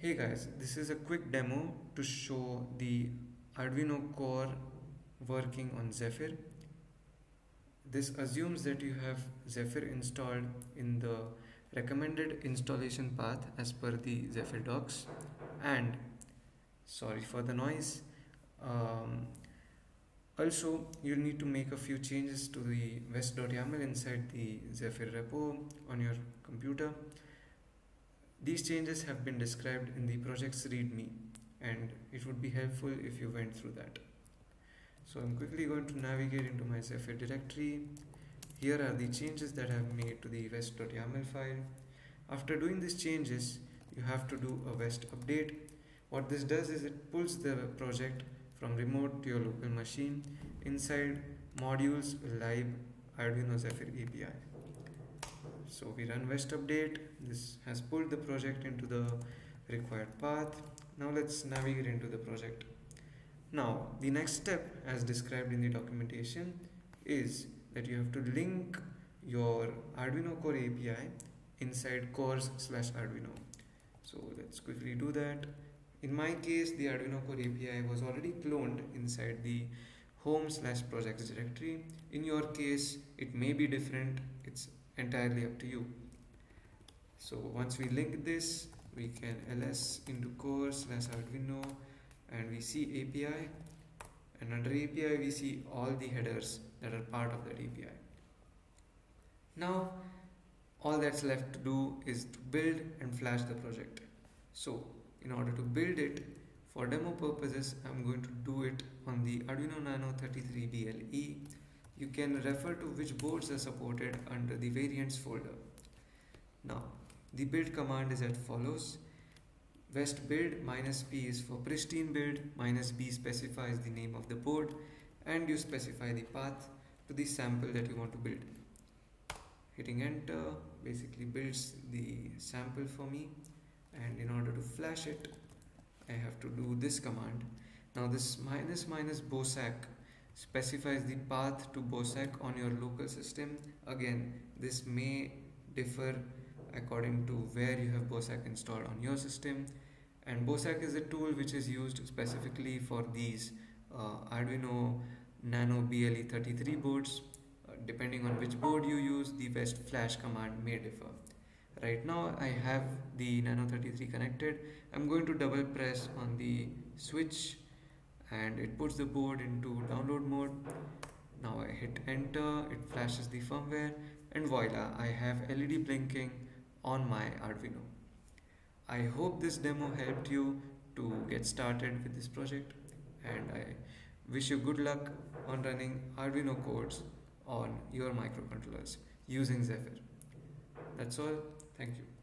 Hey guys, this is a quick demo to show the Arduino core working on Zephyr. This assumes that you have Zephyr installed in the recommended installation path as per the Zephyr docs and sorry for the noise um, also you'll need to make a few changes to the west.yaml inside the Zephyr repo on your computer these changes have been described in the project's readme and it would be helpful if you went through that. So I'm quickly going to navigate into my Zephyr directory. Here are the changes that I have made to the west.yaml file. After doing these changes, you have to do a west update. What this does is it pulls the project from remote to your local machine inside modules live Arduino Zephyr API so we run west update. This has pulled the project into the required path. Now let's navigate into the project. Now the next step as described in the documentation is that you have to link your Arduino core API inside cores slash Arduino. So let's quickly do that. In my case the Arduino core API was already cloned inside the home slash projects directory. In your case it may be different. It's entirely up to you. So once we link this we can ls into core slash arduino and we see api and under api we see all the headers that are part of that api now all that's left to do is to build and flash the project. So in order to build it for demo purposes I'm going to do it on the Arduino Nano 33BLE you can refer to which boards are supported under the variants folder. Now, the build command is as follows. West build minus p is for pristine build, minus b specifies the name of the board, and you specify the path to the sample that you want to build. Hitting enter basically builds the sample for me, and in order to flash it, I have to do this command. Now, this minus minus BOSSAC specifies the path to BOSSAC on your local system. Again, this may differ according to where you have BOSSAC installed on your system. And BOSSAC is a tool which is used specifically for these uh, Arduino Nano BLE33 boards. Uh, depending on which board you use, the west flash command may differ. Right now I have the Nano 33 connected. I'm going to double press on the switch and it puts the board into download hit enter it flashes the firmware and voila I have LED blinking on my Arduino. I hope this demo helped you to get started with this project and I wish you good luck on running Arduino codes on your microcontrollers using Zephyr. That's all. Thank you